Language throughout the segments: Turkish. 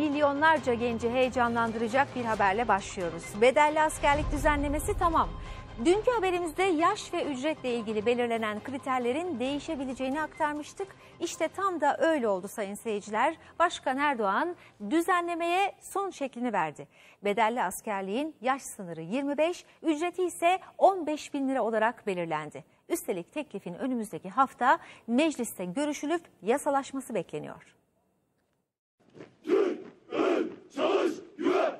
milyonlarca genci heyecanlandıracak bir haberle başlıyoruz. Bedelli askerlik düzenlemesi tamam. Dünkü haberimizde yaş ve ücretle ilgili belirlenen kriterlerin değişebileceğini aktarmıştık. İşte tam da öyle oldu sayın seyirciler. Başkan Erdoğan düzenlemeye son şeklini verdi. Bedelli askerliğin yaş sınırı 25, ücreti ise 15 bin lira olarak belirlendi. Üstelik teklifin önümüzdeki hafta mecliste görüşülüp yasalaşması bekleniyor.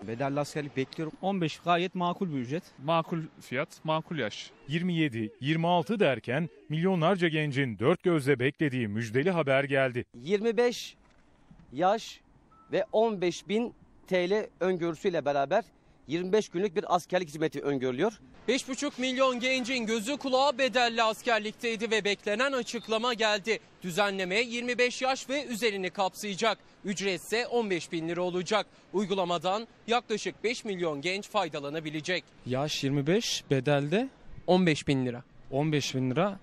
Bedelli askerlik bekliyorum. 15 gayet makul bir ücret. Makul fiyat, makul yaş. 27, 26 derken milyonlarca gencin dört gözle beklediği müjdeli haber geldi. 25 yaş ve 15 bin TL öngörüsüyle beraber 25 günlük bir askerlik hizmeti öngörülüyor. 5,5 milyon gencin gözü kulağı bedelli askerlikteydi ve beklenen açıklama geldi. Düzenleme 25 yaş ve üzerini kapsayacak. Ücretse 15 bin lira olacak. Uygulamadan yaklaşık 5 milyon genç faydalanabilecek. Yaş 25, bedelde 15 bin lira. 15 bin lira.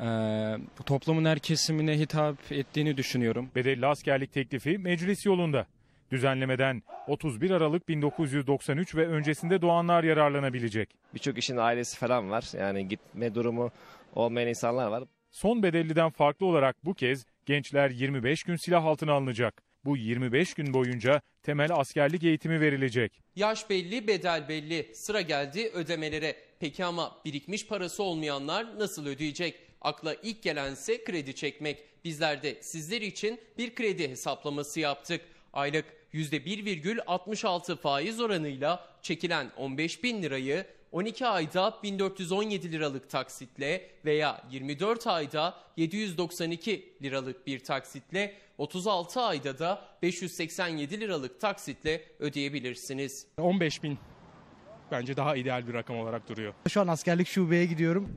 Ee, toplumun her kesimine hitap ettiğini düşünüyorum. Bedelli askerlik teklifi meclis yolunda. Düzenlemeden 31 Aralık 1993 ve öncesinde doğanlar yararlanabilecek. Birçok kişinin ailesi falan var. Yani gitme durumu olmayan insanlar var. Son bedelliden farklı olarak bu kez gençler 25 gün silah altına alınacak. Bu 25 gün boyunca temel askerlik eğitimi verilecek. Yaş belli, bedel belli. Sıra geldi ödemelere. Peki ama birikmiş parası olmayanlar nasıl ödeyecek? Akla ilk gelense kredi çekmek. Bizler de sizler için bir kredi hesaplaması yaptık. Aylık %1,66 faiz oranıyla çekilen 15 bin lirayı 12 ayda 1417 liralık taksitle veya 24 ayda 792 liralık bir taksitle 36 ayda da 587 liralık taksitle ödeyebilirsiniz. 15 bin bence daha ideal bir rakam olarak duruyor. Şu an askerlik şubeye gidiyorum.